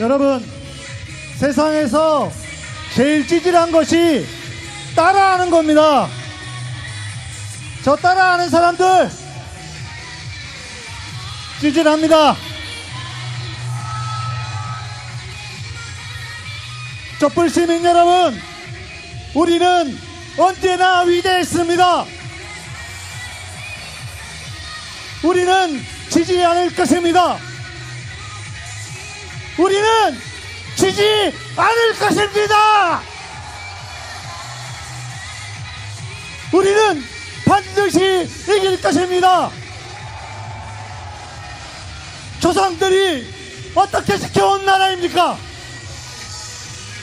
여러분, 세상에서 제일 찌질한 것이 따라하는 겁니다. 저 따라하는 사람들 찌질합니다. 촛불 시민 여러분, 우리는 언제나 위대했습니다. 우리는 지지 않을 것입니다. 우리는 지지 않을 것입니다. 우리는 반드시 이길 것입니다. 조상들이 어떻게 지켜온 나라입니까?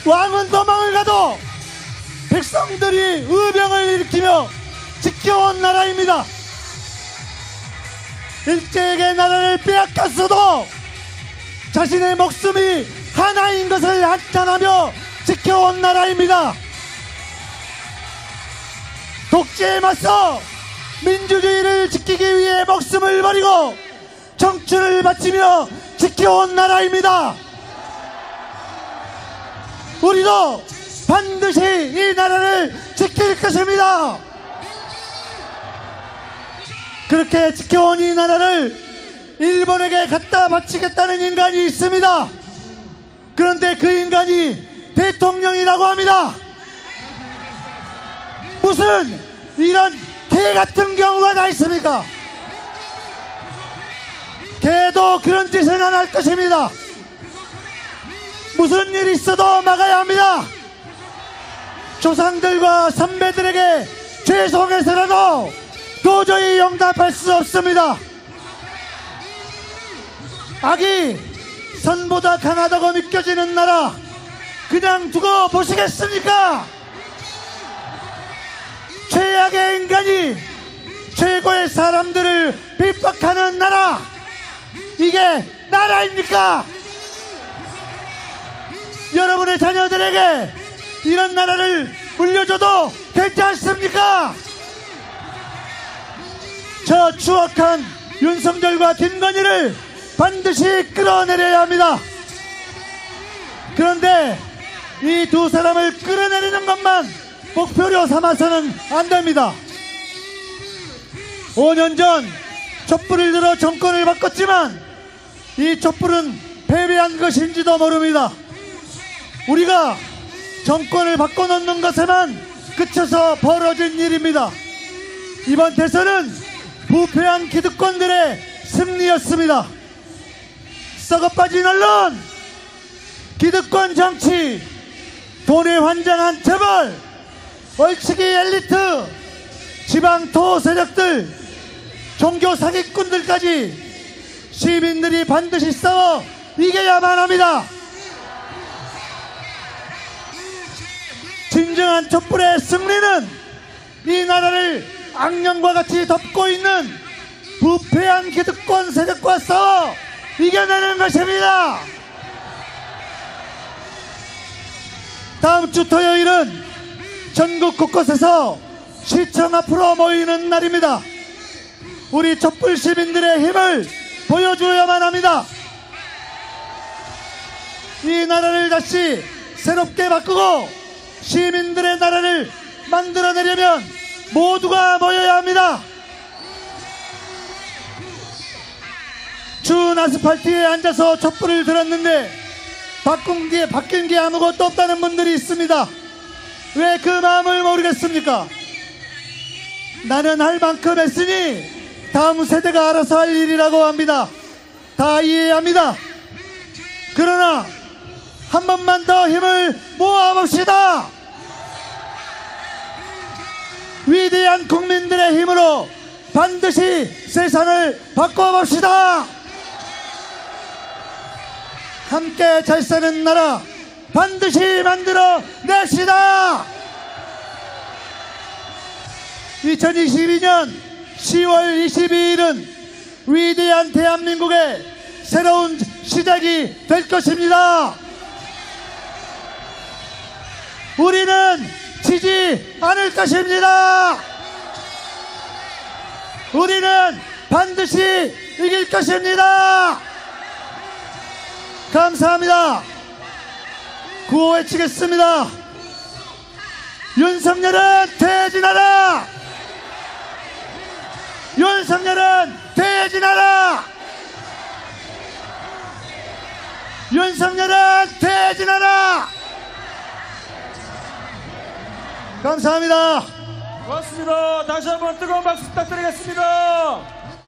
왕은 도망을 가도 백성들이 의병을 일으키며 지켜온 나라입니다. 일제에게 나라를 빼앗겼어도 자신의 목숨이 하나인 것을 한탄하며 지켜온 나라입니다. 독재에 맞서 민주주의를 지키기 위해 목숨을 버리고 청춘을 바치며 지켜온 나라입니다. 우리도 반드시 이 나라를 지킬 것입니다. 그렇게 지켜온 이 나라를 일본에게 갖다 바치겠다는 인간이 있습니다. 그런데 그 인간이 대통령이라고 합니다. 무슨 이런 개 같은 경우가 다 있습니까? 개도 그런 짓은 안 할 것입니다. 무슨 일 있어도 막아야 합니다. 조상들과 선배들에게 죄송해서라도 도저히 용납할 수 없습니다. 악이 선보다 강하다고 느껴지는 나라 그냥 두고 보시겠습니까? 최악의 인간이 최고의 사람들을 핍박하는 나라 이게 나라입니까? 여러분의 자녀들에게 이런 나라를 물려줘도 괜찮습니까? 저 추악한 윤석열과 김건희를 반드시 끌어내려야 합니다. 그런데 이 두 사람을 끌어내리는 것만 목표로 삼아서는 안 됩니다. 5년 전 촛불을 들어 정권을 바꿨지만 이 촛불은 패배한 것인지도 모릅니다. 우리가 정권을 바꿔놓는 것에만 그쳐서 벌어진 일입니다. 이번 대선은 부패한 기득권들의 승리였습니다. 썩어 빠진 언론, 기득권 정치, 돈에 환장한 재벌, 얼치기 엘리트, 지방 토 세력들, 종교 사기꾼들까지 시민들이 반드시 싸워 이겨야만 합니다. 진정한 촛불의 승리는 이 나라를 악령과 같이 덮고 있는 부패한 기득권 세력과 싸워 이겨내는 것입니다. 다음 주 토요일은 전국 곳곳에서 시청 앞으로 모이는 날입니다. 우리 촛불 시민들의 힘을 보여줘야만 합니다. 이 나라를 다시 새롭게 바꾸고 시민들의 나라를 만들어내려면 모두가 모여야 합니다. 아스팔트에 앉아서 촛불을 들었는데 바꾼 게, 바뀐 게 아무것도 없다는 분들이 있습니다. 왜 그 마음을 모르겠습니까? 나는 할 만큼 했으니 다음 세대가 알아서 할 일이라고 합니다. 다 이해합니다. 그러나 한 번만 더 힘을 모아봅시다. 위대한 국민들의 힘으로 반드시 세상을 바꿔봅시다. 함께 잘 사는 나라 반드시 만들어 냅시다. 2022년 10월 22일은 위대한 대한민국의 새로운 시작이 될 것입니다. 우리는 지지 않을 것입니다. 우리는 반드시 이길 것입니다. 감사합니다. 구호 외치겠습니다. 윤석열은 퇴진하라! 윤석열은 퇴진하라! 윤석열은 퇴진하라! 감사합니다. 고맙습니다. 다시 한번 뜨거운 박수 부탁드리겠습니다.